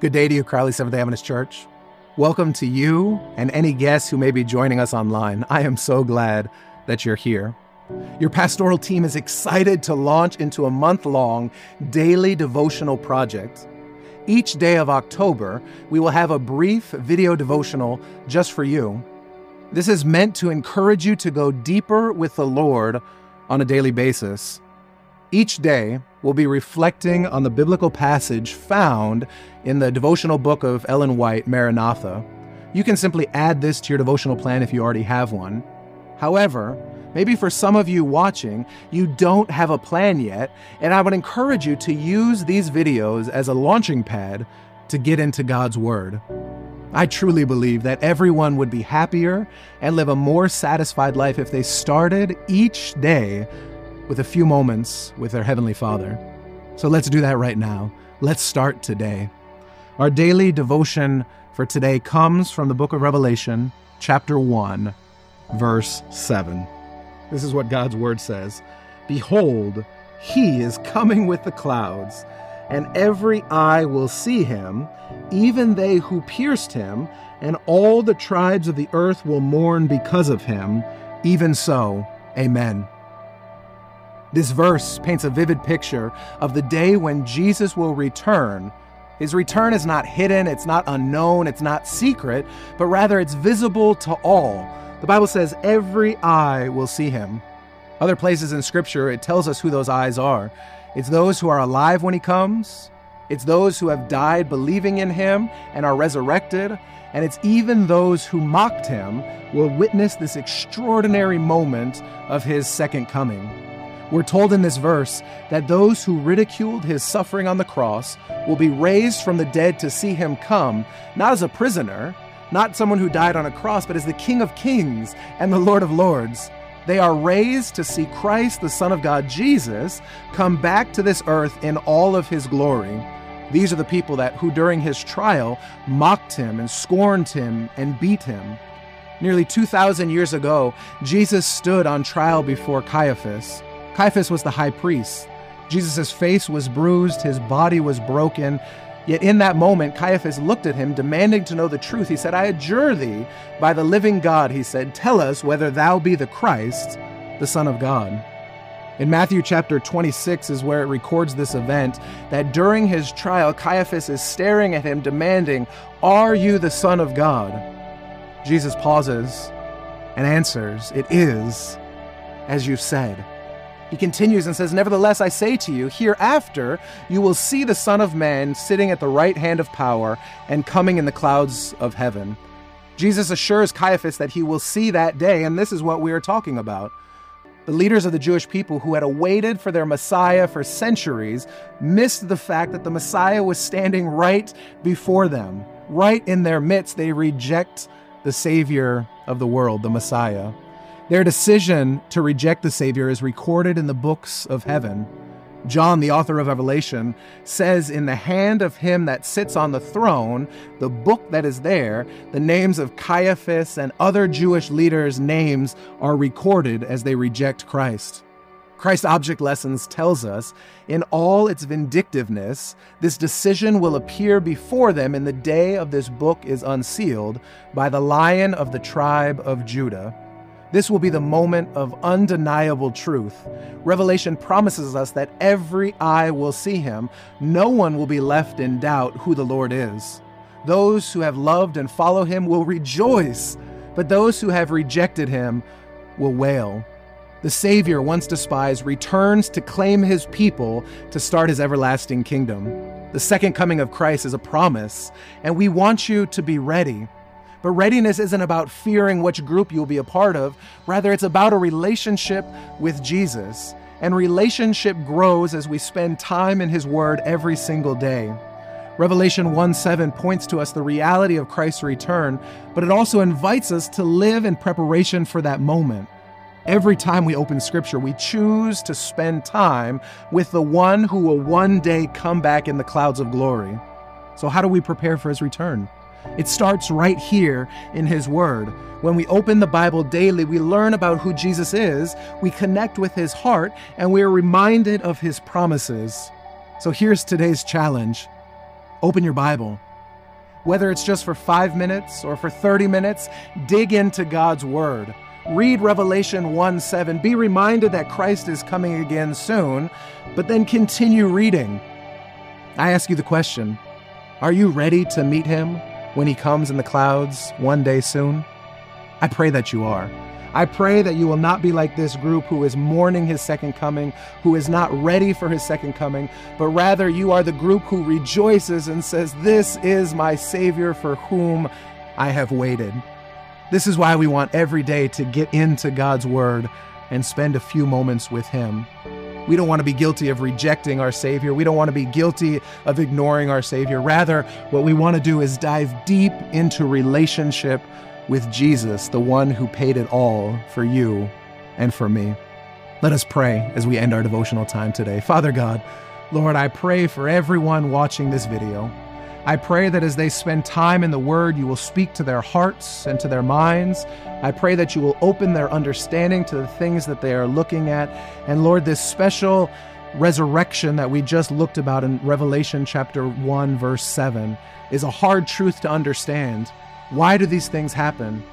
Good day to you, Crowley Seventh day Adventist Church. Welcome to you and any guests who may be joining us online. I am so glad that you're here. Your pastoral team is excited to launch into a month long daily devotional project. Each day of October, we will have a brief video devotional just for you. This is meant to encourage you to go deeper with the Lord on a daily basis. Each day, we'll be reflecting on the biblical passage found in the devotional book of Ellen White, Maranatha. You can simply add this to your devotional plan if you already have one. However, maybe for some of you watching, you don't have a plan yet, and I would encourage you to use these videos as a launching pad to get into God's Word. I truly believe that everyone would be happier and live a more satisfied life if they started each day with a few moments with their Heavenly Father. So let's do that right now. Let's start today. Our daily devotion for today comes from the book of Revelation, chapter 1, verse 7. This is what God's word says Behold, he is coming with the clouds, and every eye will see him, even they who pierced him, and all the tribes of the earth will mourn because of him. Even so, amen. This verse paints a vivid picture of the day when Jesus will return. His return is not hidden, it's not unknown, it's not secret, but rather it's visible to all. The Bible says every eye will see him. Other places in Scripture, it tells us who those eyes are. It's those who are alive when he comes, it's those who have died believing in him and are resurrected, and it's even those who mocked him will witness this extraordinary moment of his second coming. We're told in this verse that those who ridiculed his suffering on the cross will be raised from the dead to see him come, not as a prisoner, not someone who died on a cross, but as the King of Kings and the Lord of Lords. They are raised to see Christ, the Son of God, Jesus, come back to this earth in all of his glory. These are the people that who during his trial mocked him and scorned him and beat him. Nearly 2,000 years ago, Jesus stood on trial before Caiaphas. Caiaphas was the high priest. Jesus' face was bruised, his body was broken. Yet in that moment, Caiaphas looked at him, demanding to know the truth. He said, I adjure thee by the living God, he said, tell us whether thou be the Christ, the Son of God. In Matthew chapter 26 is where it records this event that during his trial, Caiaphas is staring at him, demanding, Are you the Son of God? Jesus pauses and answers, It is as you said. He continues and says, Nevertheless, I say to you, hereafter you will see the Son of Man sitting at the right hand of power and coming in the clouds of heaven. Jesus assures Caiaphas that he will see that day, and this is what we are talking about. The leaders of the Jewish people who had awaited for their Messiah for centuries missed the fact that the Messiah was standing right before them, right in their midst. They reject the Savior of the world, the Messiah. Their decision to reject the Savior is recorded in the books of heaven. John, the author of Revelation, says, In the hand of him that sits on the throne, the book that is there, the names of Caiaphas and other Jewish leaders' names are recorded as they reject Christ. Christ Object Lessons tells us, in all its vindictiveness, this decision will appear before them in the day of this book is unsealed by the lion of the tribe of Judah. This will be the moment of undeniable truth. Revelation promises us that every eye will see him. No one will be left in doubt who the Lord is. Those who have loved and follow him will rejoice, but those who have rejected him will wail. The Savior, once despised, returns to claim his people to start his everlasting kingdom. The second coming of Christ is a promise, and we want you to be ready. But readiness isn't about fearing which group you'll be a part of. Rather, it's about a relationship with Jesus. And relationship grows as we spend time in His Word every single day. Revelation 1 7 points to us the reality of Christ's return, but it also invites us to live in preparation for that moment. Every time we open Scripture, we choose to spend time with the one who will one day come back in the clouds of glory. So, how do we prepare for His return? It starts right here in His Word. When we open the Bible daily, we learn about who Jesus is, we connect with His heart, and we are reminded of His promises. So here's today's challenge Open your Bible, Whether it's just for five minutes or for 30 minutes, dig into God's Word. Read Revelation 1 7. Be reminded that Christ is coming again soon, but then continue reading. I ask you the question Are you ready to meet Him when He comes in the clouds one day soon? I pray that you are. I pray that you will not be like this group who is mourning his second coming, who is not ready for his second coming, but rather you are the group who rejoices and says, This is my Savior for whom I have waited. This is why we want every day to get into God's Word and spend a few moments with Him. We don't want to be guilty of rejecting our Savior. We don't want to be guilty of ignoring our Savior. Rather, what we want to do is dive deep into relationship with Jesus, the one who paid it all for you and for me. Let us pray as we end our devotional time today. Father God, Lord, I pray for everyone watching this video. I pray that as they spend time in the Word, you will speak to their hearts and to their minds. I pray that you will open their understanding to the things that they are looking at. And Lord, this special resurrection that we just looked about in Revelation chapter 1, verse 7, is a hard truth to understand. Why do these things happen?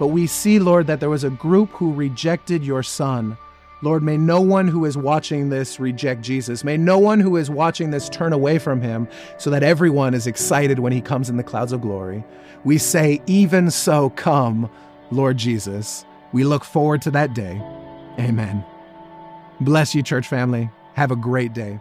But we see, Lord, that there was a group who rejected your Son. Lord, may no one who is watching this reject Jesus. May no one who is watching this turn away from him so that everyone is excited when he comes in the clouds of glory. We say, Even so, come, Lord Jesus. We look forward to that day. Amen. Bless you, church family. Have a great day.